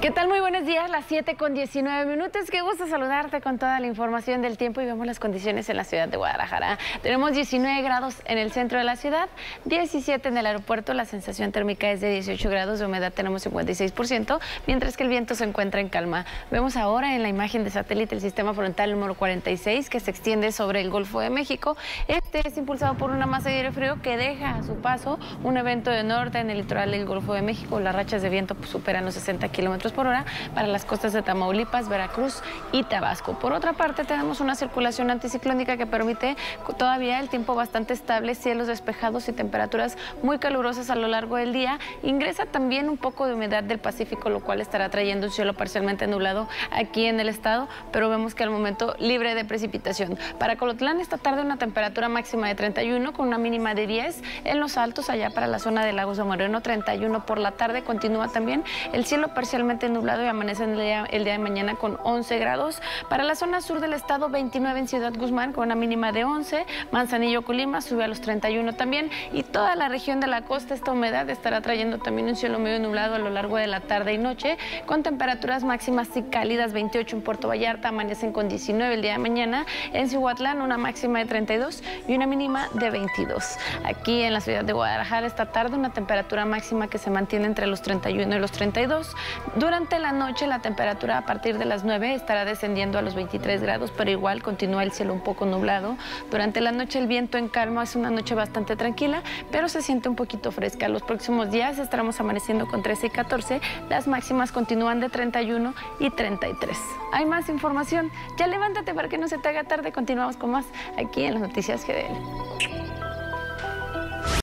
¿Qué tal? Muy buenos días, las 7 con 19 minutos. Qué gusto saludarte con toda la información del tiempo y vemos las condiciones en la ciudad de Guadalajara. Tenemos 19 grados en el centro de la ciudad, 17 en el aeropuerto, la sensación térmica es de 18 grados, de humedad tenemos 56%, mientras que el viento se encuentra en calma. Vemos ahora en la imagen de satélite el sistema frontal número 46 que se extiende sobre el Golfo de México. Este es impulsado por una masa de aire frío que deja a su paso un evento de norte en el litoral del Golfo de México. Las rachas de viento superan los 60 kilómetros por hora para las costas de Tamaulipas, Veracruz y Tabasco. Por otra parte, tenemos una circulación anticiclónica que permite todavía el tiempo bastante estable, cielos despejados y temperaturas muy calurosas a lo largo del día. Ingresa también un poco de humedad del Pacífico, lo cual estará trayendo un cielo parcialmente nublado aquí en el estado, pero vemos que al momento libre de precipitación. Para Colotlán esta tarde una temperatura máxima de 31 con una mínima de 10 en los altos allá para la zona de Lagos de Moreno, 31 por la tarde, continúa también el cielo parcialmente nublado y amanece el día, el día de mañana con 11 grados. Para la zona sur del estado, 29 en Ciudad Guzmán con una mínima de 11. Manzanillo, Colima sube a los 31 también. Y toda la región de la costa, esta humedad estará trayendo también un cielo medio nublado a lo largo de la tarde y noche, con temperaturas máximas y cálidas, 28 en Puerto Vallarta, amanecen con 19 el día de mañana. En Cihuatlán, una máxima de 32 y una mínima de 22. Aquí en la ciudad de Guadalajara, esta tarde, una temperatura máxima que se mantiene entre los 31 y los 32. Durante la noche la temperatura a partir de las 9 estará descendiendo a los 23 grados, pero igual continúa el cielo un poco nublado. Durante la noche el viento en calma es una noche bastante tranquila, pero se siente un poquito fresca. Los próximos días estaremos amaneciendo con 13 y 14. Las máximas continúan de 31 y 33. Hay más información. Ya levántate para que no se te haga tarde. Continuamos con más aquí en las noticias GDL.